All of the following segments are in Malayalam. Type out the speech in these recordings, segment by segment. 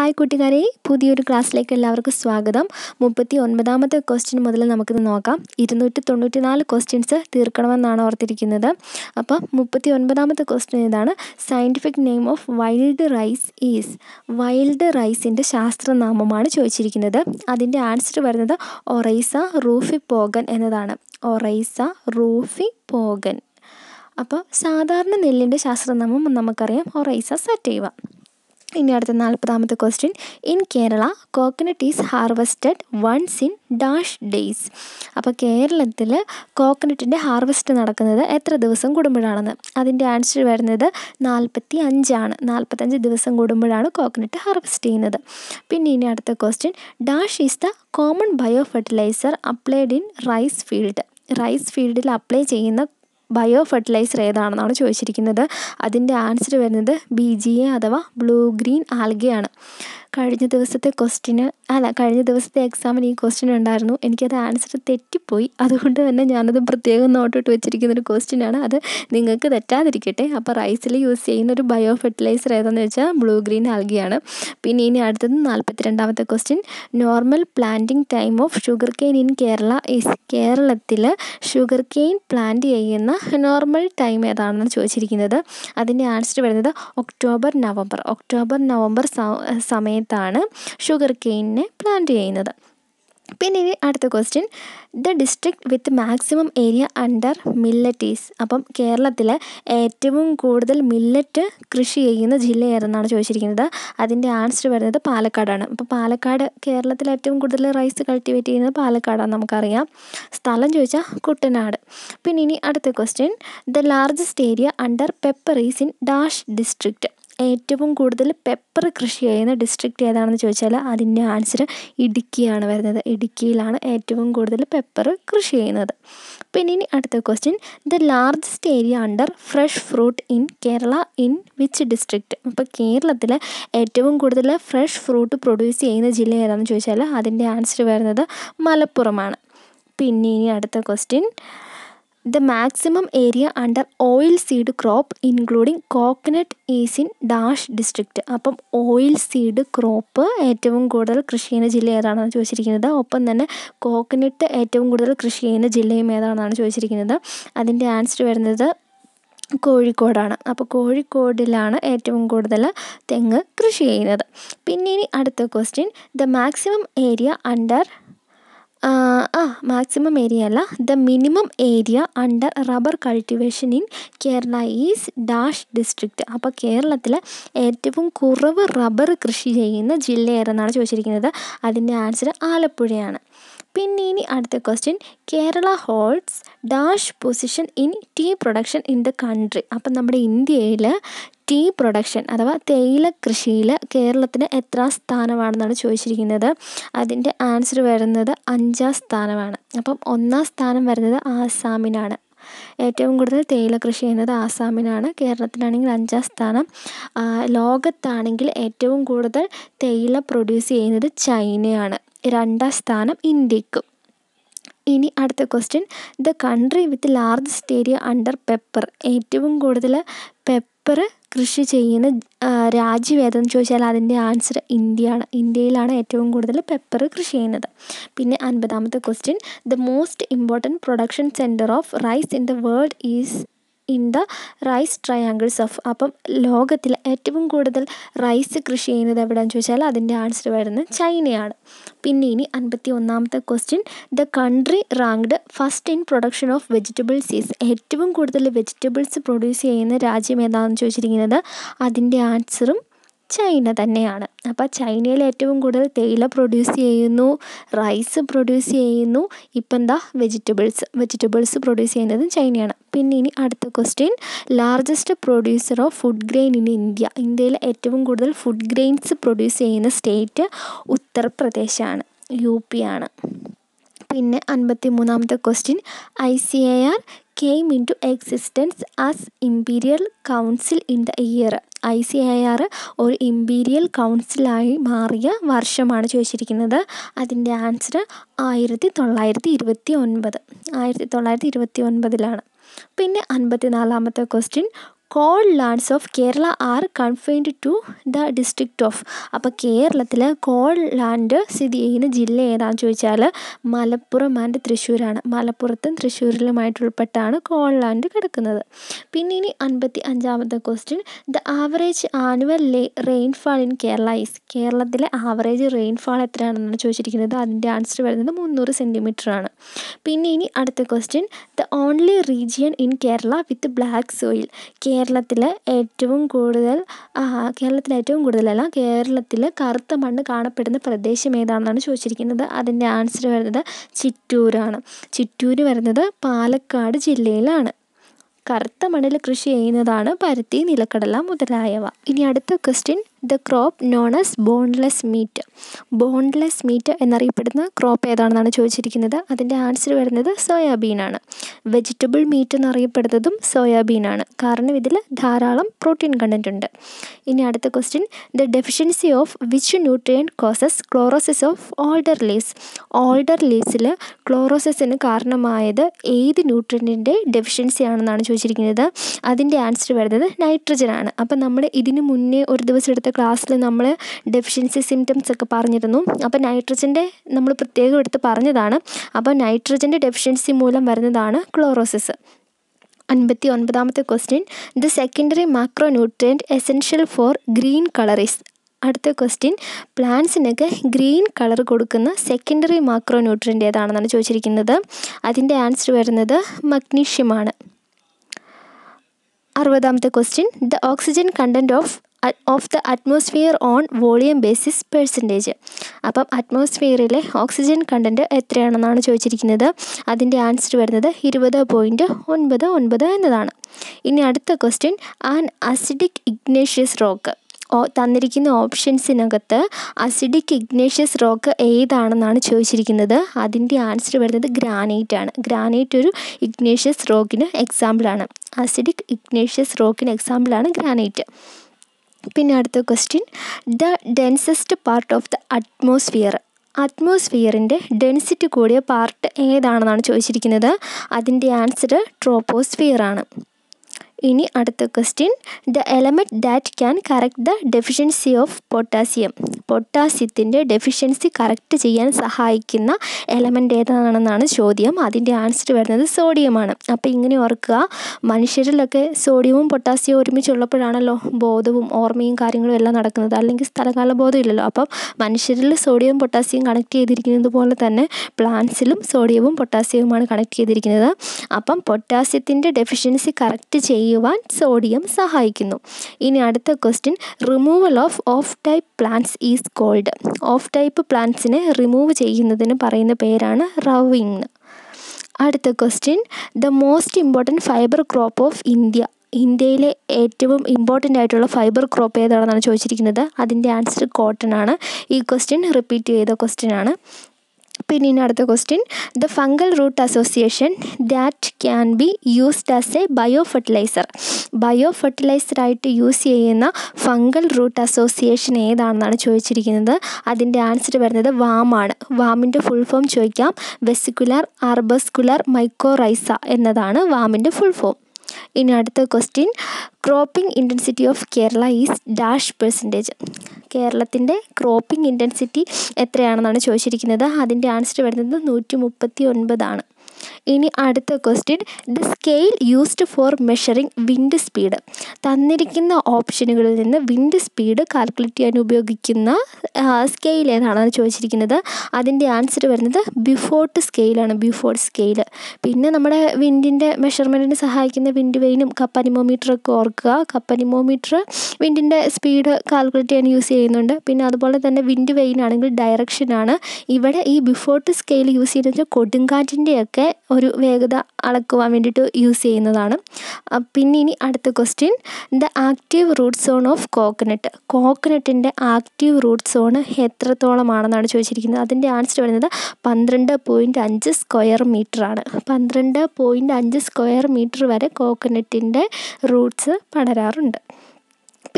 ഹായ് കൂട്ടുകാരെ പുതിയൊരു ക്ലാസ്സിലേക്ക് എല്ലാവർക്കും സ്വാഗതം. മുപ്പത്തി ഒൻപതാമത്തെ ക്വസ്റ്റ്യൻ മുതൽ നമുക്കിത് നോക്കാം. ഇരുന്നൂറ്റി തൊണ്ണൂറ്റി നാല് ക്വസ്റ്റ്യൻസ് തീർക്കണമെന്നാണ് ഓർത്തിരിക്കുന്നത്. അപ്പം മുപ്പത്തി ഒൻപതാമത്തെ ക്വസ്റ്റ്യൻ ഇതാണ് scientific name of wild rice is wild റൈസിന്റെ ശാസ്ത്രനാമമാണ് ചോദിച്ചിരിക്കുന്നത്. അതിന്റെ ആൻസർ വരുന്നത് ഒറൈസ റൂഫി പോകൻ എന്നതാണ്. ഒറൈസ റൂഫി പോകൻ അപ്പോൾ സാധാരണ നെല്ലിന്റെ ശാസ്ത്രനാമം നമുക്കറിയാം. ഒറൈസ സറ്റൈവ. ഇനി അടുത്ത നാൽപ്പതാമത്തെ question in Kerala coconut is harvested once in dash days അപ്പോൾ കേരളത്തിൽ കോക്കനട്ടിന്റെ ഹാർവസ്റ്റ് നടക്കുന്നത് എത്ര ദിവസം കൂടുമ്പോഴാണെന്ന്? അതിന്റെ ആൻസർ വരുന്നത് നാൽപ്പത്തി അഞ്ചാണ് നാൽപ്പത്തഞ്ച് ദിവസം കൂടുമ്പോഴാണ് കോക്കനട്ട് ഹാർവസ്റ്റ് ചെയ്യുന്നത്. പിന്നെ ഇനി അടുത്ത question dash is the common bio fertiliser applied in rice field rice ഫീൽഡിൽ അപ്ലൈ ചെയ്യുന്ന ബയോ ഫെർട്ടിലൈസർ ഏതാണെന്നാണ് ചോദിച്ചിരിക്കുന്നത്. അതിന്റെ ആൻസർ വരുന്നത് ബി ജി എ അഥവാ ബ്ലൂ ഗ്രീൻ ആൽഗയാണ് കഴിഞ്ഞ ദിവസത്തെ ക്വസ്റ്റിന് അല്ല കഴിഞ്ഞ ദിവസത്തെ എക്സാമിന് ഈ ക്വസ്റ്റ്യൻ ഉണ്ടായിരുന്നു. എനിക്കത് ആൻസർ തെറ്റിപ്പോയി. അതുകൊണ്ട് തന്നെ ഞാനത് പ്രത്യേകം നോട്ടിട്ട് വെച്ചിരിക്കുന്ന ഒരു ക്വസ്റ്റ്യനാണ് അത് നിങ്ങൾക്ക് തെറ്റാതിരിക്കട്ടെ. അപ്പോൾ റൈസിൽ യൂസ് ചെയ്യുന്ന ഒരു ബയോ ഫെർട്ടിലൈസർ ഏതാന്ന് വെച്ചാൽ ബ്ലൂ ഗ്രീൻ ആൽഗിയാണ് പിന്നെ ഇനി അടുത്തത് നാൽപ്പത്തി രണ്ടാമത്തെ question. Normal planting time of sugar cane in Kerala is കേരളത്തിൽ ഷുഗർ കെയിൻ പ്ലാന്റ് ചെയ്യുന്ന നോർമൽ ടൈം ഏതാണെന്ന് ചോദിച്ചിരിക്കുന്നത്. അതിന്റെ ആൻസർ വരുന്നത് ഒക്ടോബർ നവംബർ ഒക്ടോബർ നവംബർ സമയത്താണ് ഷുഗർ കെയിനിനെ പ്ലാന്റ് ചെയ്യുന്നത്. പിന്നെ ഇനി അടുത്ത question the district with maximum area under millets അപ്പം കേരളത്തിലെ ഏറ്റവും കൂടുതൽ മില്ലറ്റ് കൃഷി ചെയ്യുന്ന ജില്ല ഏതെന്നാണ് ചോദിച്ചിരിക്കുന്നത്? അതിന്റെ ആൻസർ വരുന്നത് പാലക്കാടാണ്. അപ്പോൾ പാലക്കാട് കേരളത്തിൽ ഏറ്റവും കൂടുതൽ റൈസ് കൾട്ടിവേറ്റ് ചെയ്യുന്നത് പാലക്കാടാണ് നമുക്കറിയാം. സ്ഥലം ചോദിച്ചാൽ കുട്ടനാട്. പിന്നെ ഇനി അടുത്ത question the largest area under pepper is in dash district ഏറ്റവും കൂടുതൽ പെപ്പർ കൃഷി ചെയ്യുന്ന ഡിസ്ട്രിക്റ്റ് ഏതാണെന്ന് ചോദിച്ചാൽ അതിന്റെ ആൻസർ ഇടുക്കിയാണ് വരുന്നത്. ഇടുക്കിയിലാണ് ഏറ്റവും കൂടുതൽ പെപ്പർ കൃഷി ചെയ്യുന്നത്. പിന്നെ ഇനി അടുത്ത question the largest area under fresh fruit in Kerala in which district അപ്പോൾ കേരളത്തിൽ ഏറ്റവും കൂടുതൽ ഫ്രഷ് ഫ്രൂട്ട് പ്രൊഡ്യൂസ് ചെയ്യുന്ന ജില്ല ഏതാണെന്ന് ചോദിച്ചാൽ അതിന്റെ ആൻസർ വരുന്നത് മലപ്പുറമാണ്. പിന്നെ ഇനി അടുത്ത question the maximum area under oil seed crop including coconut is in dash district അപ്പം ഓയിൽ സീഡ് ക്രോപ്പ് ഏറ്റവും കൂടുതൽ കൃഷി ചെയ്യുന്ന ജില്ല ഏതാണെന്ന് ചോദിച്ചിരിക്കുന്നത്? ഒപ്പം തന്നെ കോക്കനട്ട് ഏറ്റവും കൂടുതൽ കൃഷി ചെയ്യുന്ന ജില്ലയും ഏതാണെന്നാണ് ചോദിച്ചിരിക്കുന്നത്? അതിന്റെ ആൻസർ വരുന്നത് കോഴിക്കോടാണ്. അപ്പോൾ കോഴിക്കോടിലാണ് ഏറ്റവും കൂടുതൽ തെങ്ങ് കൃഷി ചെയ്യുന്നത്. പിന്നെ ഇനി അടുത്ത question the maximum area under ആ മാക്സിമം ഏരിയ അല്ല. The minimum area under rubber cultivation in Kerala is dash district അപ്പോൾ കേരളത്തിൽ ഏറ്റവും കുറവ് റബ്ബർ കൃഷി ചെയ്യുന്ന ജില്ല ഏതെന്നാണ് ചോദിച്ചിരിക്കുന്നത്? അതിന്റെ ആൻസർ ആലപ്പുഴയാണ്. പിന്നെ ഇനി അടുത്ത question Kerala holds dash position in tea production in the country അപ്പം നമ്മുടെ ഇന്ത്യയിൽ ടീ പ്രൊഡക്ഷൻ അഥവാ തേയില കൃഷിയിൽ കേരളത്തിന് എത്രാം സ്ഥാനമാണെന്നാണ് ചോദിച്ചിരിക്കുന്നത്. അതിന്റെ ആൻസർ വരുന്നത് അഞ്ചാം സ്ഥാനമാണ്. അപ്പം ഒന്നാം സ്ഥാനം വരുന്നത് ആസാമിനാണ്. ഏറ്റവും കൂടുതൽ തേയില കൃഷി ചെയ്യുന്നത് ആസാമിനാണ്. കേരളത്തിലാണെങ്കിൽ അഞ്ചാം സ്ഥാനം. ലോകത്താണെങ്കിൽ ഏറ്റവും കൂടുതൽ തേയില പ്രൊഡ്യൂസ് ചെയ്യുന്നത് ചൈനയാണ്. രണ്ടാം സ്ഥാനം ഇന്ത്യക്കും. ഇനി അടുത്ത question the country with largest area under pepper ഏറ്റവും കൂടുതൽ പെപ്പർ കൃഷി ചെയ്യുന്ന രാജ്യം ഏതെന്ന് ചോദിച്ചാൽ അതിന്റെ ആൻസർ ഇന്ത്യയാണ്. ഇന്ത്യയിലാണ് ഏറ്റവും കൂടുതൽ പെപ്പർ കൃഷി ചെയ്യുന്നത്. പിന്നെ അൻപതാമത്തെ question the most important production centre of rice in the world is in the rice triangles of അപ്പം ലോകത്തിൽ ഏറ്റവും കൂടുതൽ റൈസ് കൃഷി ചെയ്യുന്നത് എവിടെയാണെന്ന് ചോദിച്ചാൽ അതിന്റെ ആൻസർ വരുന്നത് ചൈനയാണ്. പിന്നെ ഇനി അൻപത്തി ഒന്നാമത്തെ question the country ranked first in production of vegetables is ഏറ്റവും കൂടുതൽ വെജിറ്റബിൾസ് പ്രൊഡ്യൂസ് ചെയ്യുന്ന രാജ്യം ഏതാണെന്ന് ചോദിച്ചിരിക്കുന്നത്? അതിന്റെ ആൻസറും ചൈന തന്നെയാണ്. അപ്പോൾ ചൈനയിൽ ഏറ്റവും കൂടുതൽ തേയില പ്രൊഡ്യൂസ് ചെയ്യുന്നു റൈസ് പ്രൊഡ്യൂസ് ചെയ്യുന്നു. ഇപ്പം എന്താ വെജിറ്റബിൾസ് വെജിറ്റബിൾസ് പ്രൊഡ്യൂസ് ചെയ്യുന്നതും ചൈനയാണ്. പിന്നെ ഇനി അടുത്ത question largest producer of food grain in India ഇന്ത്യയിൽ ഏറ്റവും കൂടുതൽ ഫുഡ് ഗ്രെയിൻസ് പ്രൊഡ്യൂസ് ചെയ്യുന്ന സ്റ്റേറ്റ് ഉത്തർപ്രദേശാണ് യു പി ആണ് പിന്നെ അൻപത്തി മൂന്നാമത്തെ question I C A R came into existence as imperial council in the year I C I R ഒരു ഇമ്പീരിയൽ കൗൺസിലായി മാറിയ വർഷമാണ് ചോദിച്ചിരിക്കുന്നത്. അതിന്റെ ആൻസർ ആയിരത്തി തൊള്ളായിരത്തി ഇരുപത്തി ഒൻപത് ആയിരത്തി തൊള്ളായിരത്തി ഇരുപത്തി ഒൻപതിലാണ് പിന്നെ അൻപത്തി നാലാമത്തെ question cold lands of Kerala are confined to the district of അപ്പോൾ കേരളത്തിൽ കോൾ ലാൻഡ് സ്ഥിതി ചെയ്യുന്ന ജില്ല ഏതാണെന്ന് ചോദിച്ചാൽ മലപ്പുറം ആൻഡ് തൃശ്ശൂരാണ്. മലപ്പുറത്തും തൃശ്ശൂരിലുമായിട്ട് ഉൾപ്പെട്ടാണ് കോൾ ലാൻഡ് കിടക്കുന്നത്. പിന്നെ ഇനി അൻപത്തി അഞ്ചാമത്തെ question the average annual rainfall in Kerala is കേരളത്തിലെ ആവറേജ് റെയിൻഫാൾ എത്രയാണെന്നാണ് ചോദിച്ചിരിക്കുന്നത്? അതിന്റെ ആൻസർ വരുന്നത് മുന്നൂറ് സെന്റിമീറ്റർ ആണ്. പിന്നെ ഇനി അടുത്ത question the only region in Kerala with black soil കേരളത്തിൽ ഏറ്റവും കൂടുതൽ കേരളത്തിൽ ഏറ്റവും കൂടുതലല്ല കേരളത്തിൽ കറുത്ത മണ്ണ് കാണപ്പെടുന്ന പ്രദേശം ഏതാണെന്നാണ് ചോദിച്ചിരിക്കുന്നത്. അതിന്റെ ആൻസർ വരുന്നത് ചിറ്റൂരാണ്. ചിറ്റൂർ വരുന്നത് പാലക്കാട് ജില്ലയിലാണ്. കറുത്ത മണ്ണിൽ കൃഷി ചെയ്യുന്നതാണ് പരുത്തി നിലക്കടല മുതലായവ. ഇനി അടുത്ത question the crop known as boneless meat boneless meat എന്നറിയപ്പെടുന്ന ക്രോപ്പ് ഏതാണെന്നാണ് ചോദിച്ചിരിക്കുന്നത്. അതിന്റെ ആൻസർ വരുന്നത് സോയാബീനാണ് വെജിറ്റബിൾ മീറ്റ് എന്നറിയപ്പെടുന്നതും സോയാബീനാണ് കാരണം ഇതിൽ ധാരാളം പ്രോട്ടീൻ കണ്ടന്റ് ഉണ്ട്. ഇനി അടുത്ത question the deficiency of which nutrient causes chlorosis of older leaves older ലീവ്സിൽ ക്ലോറോസിസിന് കാരണമായത് ഏത് ന്യൂട്രിയന്റിന്റെ ഡെഫിഷ്യൻസി ആണെന്നാണ് ചോദിച്ചിരിക്കുന്നത്. അതിന്റെ ആൻസർ വരുന്നത് നൈട്രജൻ ആണ്. അപ്പം നമ്മൾ ഇതിനു മുന്നേ ഒരു ദിവസം എടുത്ത ക്ലാസ്സിൽ നമ്മൾ ഡെഫിഷ്യൻസി സിംറ്റംസ് ഒക്കെ പറഞ്ഞിരുന്നു. അപ്പോൾ നൈട്രജന്റെ നമ്മൾ പ്രത്യേകം എടുത്ത് പറഞ്ഞതാണ്. അപ്പോൾ നൈട്രജന്റെ ഡെഫിഷ്യൻസി മൂലം വരുന്നതാണ് ക്ലോറോസിസ് അൻപത്തി ഒൻപതാമത്തെ question the secondary macro nutrient essential for green colour is അടുത്ത ക്വസ്റ്റ്യൻ പ്ലാന്റ്സിനൊക്കെ ഗ്രീൻ കളർ കൊടുക്കുന്ന സെക്കൻഡറി മാക്രോ ന്യൂട്രിയന്റ് ഏതാണെന്നാണ് ചോദിച്ചിരിക്കുന്നത്. അതിന്റെ ആൻസർ വരുന്നത് മഗ്നീഷ്യമാണ് അറുപതാമത്തെ question the oxygen content of of the atmosphere on volume basis percentage അപ്പം അറ്റ്മോസ്ഫിയറിലെ ഓക്സിജൻ കണ്ടന്റ് എത്രയാണെന്നാണ് ചോദിച്ചിരിക്കുന്നത്? അതിന്റെ ആൻസർ വരുന്നത് ഇരുപത് പോയിന്റ് ഒൻപത് ഒൻപത് എന്നതാണ്. ഇനി അടുത്ത question an acidic igneous rock ഓ തന്നിരിക്കുന്ന ഓപ്ഷൻസിനകത്ത് അസിഡിക് ഇഗ്നേഷ്യസ് റോക്ക് ഏതാണെന്നാണ് ചോദിച്ചിരിക്കുന്നത്? അതിന്റെ ആൻസർ വരുന്നത് ഗ്രാനൈറ്റ് ആണ്. ഗ്രാനൈറ്റ് ഒരു ഇഗ്നേഷ്യസ് റോക്കിന് എക്സാമ്പിളാണ് അസിഡിക് ഇഗ്നേഷ്യസ് റോക്കിന് എക്സാമ്പിളാണ് ഗ്രാനൈറ്റ് പിന്നെ അടുത്ത question the densest part of the atmosphere അറ്റ്മോസ്ഫിയറിന്റെ density കൂടിയ പാർട്ട് ഏതാണെന്നാണ് ചോദിച്ചിരിക്കുന്നത്? അതിന്റെ ആൻസർ ട്രോപ്പോസ്ഫിയർ ആണ്. ഇനി അടുത്ത question the element that can correct the deficiency of potassium പൊട്ടാസ്യത്തിന്റെ deficiency correct ചെയ്യാൻ സഹായിക്കുന്ന എലമെന്റ് ഏതാണെന്നാണ് ചോദ്യം. അതിന്റെ ആൻസർ വരുന്നത് സോഡിയമാണ് അപ്പോൾ ഇങ്ങനെ ഓർക്കുക. മനുഷ്യരിലൊക്കെ സോഡിയവും പൊട്ടാസ്യവും ഒരുമിച്ചുള്ളപ്പോഴാണല്ലോ ബോധവും ഓർമ്മയും കാര്യങ്ങളും എല്ലാം നടക്കുന്നത്. അല്ലെങ്കിൽ സ്ഥലകാല ബോധം ഇല്ലല്ലോ. അപ്പം മനുഷ്യരിൽ സോഡിയവും പൊട്ടാസ്യവും കണക്ട് ചെയ്തിരിക്കുന്നത് പോലെ തന്നെ പ്ലാന്റ്സിലും സോഡിയവും പൊട്ടാസ്യവുമാണ് കണക്ട് ചെയ്തിരിക്കുന്നത്. അപ്പം പൊട്ടാസ്യത്തിന്റെ ഡെഫിഷ്യൻസി കറക്റ്റ് ചെയ്യുവാൻ സോഡിയം സഹായിക്കുന്നു. ഇനി അടുത്ത question removal of off type plants is called off type പ്ലാന്റ്സിനെ remove ചെയ്യുന്നതിന് പറയുന്ന പേരാണ് റവിങ് അടുത്ത question the most important fibre crop of India ഇന്ത്യയിലെ ഏറ്റവും ഇമ്പോർട്ടന്റ് ആയിട്ടുള്ള ഫൈബർ ക്രോപ്പ് ഏതാണെന്നാണ് ചോദിച്ചിരിക്കുന്നത്? അതിന്റെ ആൻസർ കോട്ടൺ ആണ്. ഈ ക്വസ്റ്റ്യൻ റിപ്പീറ്റ് ചെയ്ത ക്വസ്റ്റ്യൻ ആണ്. പിന്നെ അടുത്ത question the fungal root association that can be used as a bio fertiliser bio ഫെർട്ടിലൈസറായിട്ട് use ചെയ്യുന്ന ഫംഗൽ റൂട്ട് അസോസിയേഷൻ ഏതാണെന്നാണ് ചോദിച്ചിരിക്കുന്നത്? അതിന്റെ ആൻസർ വരുന്നത് വാമാണ്. വാമിന്റെ ഫുൾ ഫോം ചോദിക്കാം. വെസിക്കുലർ ആർബസ്കുലർ മൈക്കോറൈസ എന്നതാണ് വാമിന്റെ ഫുൾ ഫോം ഇനി അടുത്ത question cropping intensity of Kerala is dash percentage കേരളത്തിന്റെ ക്രോപ്പിംഗ് ഇന്റൻസിറ്റി എത്രയാണെന്നാണ് ചോദിച്ചിരിക്കുന്നത്? അതിന്റെ ആൻസർ വരുന്നത് നൂറ്റി മുപ്പത്തി ഒൻപതാണ് ഇനി അടുത്ത question the scale used for measuring wind speed തന്നിരിക്കുന്ന ഓപ്ഷനുകളിൽ നിന്ന് വിൻഡ് സ്പീഡ് കാൽക്കുലേറ്റ് ചെയ്യാൻ ഉപയോഗിക്കുന്ന സ്കെയിൽ ഏതാണെന്ന് ചോദിച്ചിരിക്കുന്നത്. അതിന്റെ ആൻസർ വരുന്നത് ബിഫോർട്ട് സ്കെയിലാണ് ബിഫോർട്ട് സ്കെയിൽ പിന്നെ നമ്മുടെ വിൻഡിന്റെ മെഷർമെന്റിന് സഹായിക്കുന്ന വിൻഡ് വെയിനും കപ്പനിമോമീറ്ററൊക്കെ ഓർക്കുക. കപ്പനിമോമീറ്റർ വിൻഡിന്റെ സ്പീഡ് കാൽക്കുലേറ്റ് ചെയ്യാൻ യൂസ് ചെയ്യുന്നുണ്ട്. പിന്നെ അതുപോലെ തന്നെ വിൻഡ് വെയിൻ ആണെങ്കിൽ ഡയറക്ഷനാണ് ഇവിടെ ഈ ബിഫോർട്ട് സ്കെയിൽ യൂസ് ചെയ്യുന്നത് കൊടുങ്കാറ്റിന്റെയൊക്കെ ഒരു വേഗത അളക്കുവാൻ വേണ്ടിയിട്ട് യൂസ് ചെയ്യുന്നതാണ്. പിന്നെ ഇനി അടുത്ത question the active root zone of coconut കോക്കനട്ടിന്റെ active root zone എത്രത്തോളമാണെന്നാണ് ചോദിച്ചിരിക്കുന്നത്. അതിന്റെ ആൻസർ പറയുന്നത് പന്ത്രണ്ട് പോയിന്റ് അഞ്ച് സ്ക്വയർ മീറ്റർ ആണ്. പന്ത്രണ്ട് പോയിന്റ് അഞ്ച് സ്ക്വയർ മീറ്റർ വരെ കോക്കനട്ടിന്റെ റൂട്ട്സ് പടരാറുണ്ട്.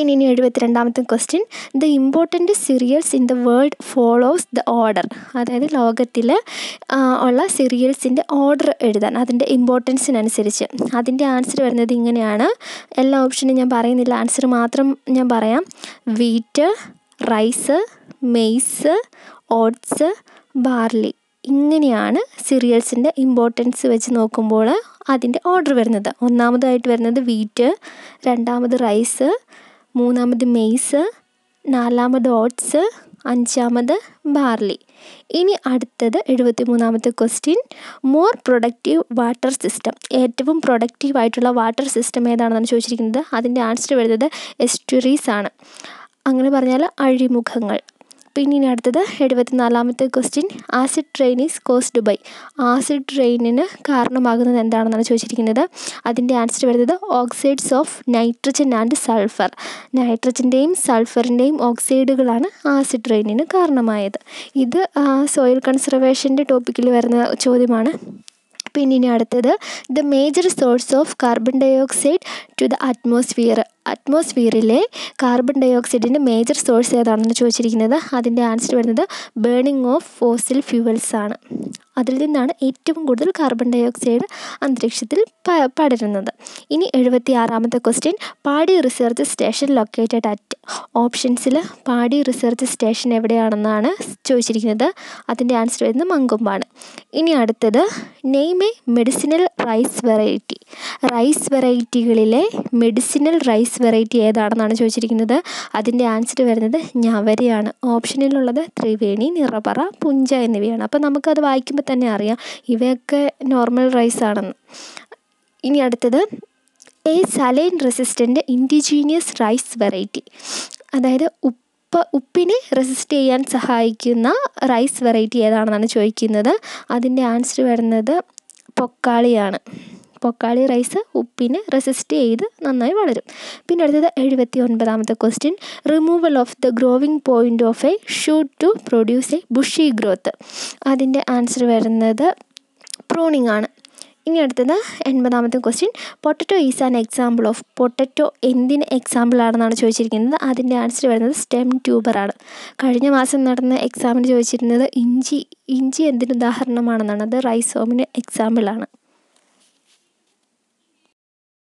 പിന്നെ ഇനി എഴുപത്തിരണ്ടാമത്തെ question the important cereals in the world follows the order അതായത് ലോകത്തിൽ ഉള്ള സീരിയൽസിന്റെ ഓർഡർ എഴുതാൻ അതിന്റെ ഇമ്പോർട്ടൻസിനനുസരിച്ച് അതിന്റെ ആൻസർ വരുന്നത് ഇങ്ങനെയാണ്. എല്ലാ ഓപ്ഷനും ഞാൻ പറയുന്നില്ല. ആൻസർ മാത്രം ഞാൻ പറയാം. Wheat rice maize oats barley ഇങ്ങനെയാണ് സീരിയൽസിന്റെ ഇമ്പോർട്ടൻസ് വെച്ച് നോക്കുമ്പോൾ അതിന്റെ ഓർഡർ വരുന്നത്. ഒന്നാമതായിട്ട് വരുന്നത് വീറ്റ് രണ്ടാമത് റൈസ് മൂന്നാമത് മെയ്സ് നാലാമത് ഓട്സ് അഞ്ചാമത് ബാർലി. ഇനി അടുത്തത് എഴുപത്തി മൂന്നാമത്തെ question. More productive water system. ഏറ്റവും പ്രൊഡക്റ്റീവ് ആയിട്ടുള്ള വാട്ടർ സിസ്റ്റം ഏതാണെന്നാണ് ചോദിച്ചിരിക്കുന്നത്? അതിന്റെ ആൻസർ വരുന്നത് എസ്റ്റുറീസ് ആണ്. അങ്ങനെ പറഞ്ഞാൽ അഴിമുഖങ്ങൾ. പിന്നെ ഇനി അടുത്തത് എഴുപത്തിനാലാമത്തെ question acid rain is caused by acid ട്രെയിനിന് കാരണമാകുന്നത് എന്താണെന്നാണ് ചോദിച്ചിരിക്കുന്നത്? അതിന്റെ ആൻസർ വരുന്നത് oxides of nitrogen and sulphur നൈട്രജന്റെയും സൾഫറിന്റെയും ഓക്സൈഡുകളാണ് ആസിഡ് ട്രെയിനിന് കാരണമായത്. ഇത് സോയിൽ കൺസർവേഷന്റെ ടോപ്പിക്കിൽ വരുന്ന ചോദ്യമാണ് പിന്നെ ഇനി അടുത്തത് the major source of carbon dioxide to the atmosphere അറ്റ്മോസ്ഫിയറിലെ carbon ഡൈ ഓക്സൈഡിന്റെ മേജർ സോഴ്സ് ഏതാണെന്ന് ചോദിച്ചിരിക്കുന്നത്? അതിന്റെ ആൻസർ വരുന്നത് ബേണിംഗ് ഓഫ് ഫോസിൽ ഫ്യൂവൽസ് ആണ്. അതിൽ നിന്നാണ് ഏറ്റവും കൂടുതൽ കാർബൺ ഡൈ ഓക്സൈഡ് അന്തരീക്ഷത്തിൽ പടരുന്നത്. ഇനി എഴുപത്തി ആറാമത്തെ question paddy research station located at ഓപ്ഷൻസിൽ പാടി റിസർച്ച് സ്റ്റേഷൻ എവിടെയാണെന്നാണ് ചോദിച്ചിരിക്കുന്നത്? അതിന്റെ ആൻസർ വരുന്നത് മങ്കൊമ്പാണ്. ഇനി അടുത്തത് name a medicinal rice variety rice വെറൈറ്റികളിലെ medicinal rice variety ഏതാണെന്നാണ് ചോദിച്ചിരിക്കുന്നത്. അതിന്റെ ആൻസർ വരുന്നത് ഞവരയാണ്. ഓപ്ഷനിലുള്ളത് ത്രിവേണി നിറപറ പുഞ്ച എന്നിവയാണ്. അപ്പോൾ നമുക്കത് വായിക്കുമ്പോൾ തന്നെ അറിയാം ഇവയൊക്കെ നോർമൽ റൈസ് ആണെന്ന്. ഇനി അടുത്തത് a saline resistant indigenous rice variety അതായത് ഉപ്പ് ഉപ്പിനെ റെസിസ്റ്റ് ചെയ്യാൻ സഹായിക്കുന്ന റൈസ് വെറൈറ്റി ഏതാണെന്നാണ് ചോദിക്കുന്നത്. അതിന്റെ ആൻസർ വരുന്നത് പൊക്കാളിയാണ്. പൊക്കാളി റൈസ് ഉപ്പിനെ റെസിസ്റ്റ് ചെയ്ത് നന്നായി വളരും. പിന്നെ അടുത്തത് എഴുപത്തി ഒൻപതാമത്തെ question removal of the growing point of a shoot to produce a bushy growth അതിന്റെ ആൻസർ വരുന്നത് പ്രൂണിംഗ് ആണ്. ഇനി അടുത്തത് എൺപതാമത്തെ question potato is an example of potato എന്തിന് എക്സാമ്പിൾ ആണെന്നാണ് ചോദിച്ചിരിക്കുന്നത്. അതിന്റെ ആൻസർ വരുന്നത് സ്റ്റെം ട്യൂബറാണ് കഴിഞ്ഞ മാസം നടന്ന എക്സാമിന് ചോദിച്ചിരുന്നത് ഇഞ്ചി ഇഞ്ചി എന്തിന് ഉദാഹരണമാണെന്നാണ്. അത് റൈസോമിന് എക്സാമ്പിളാണ്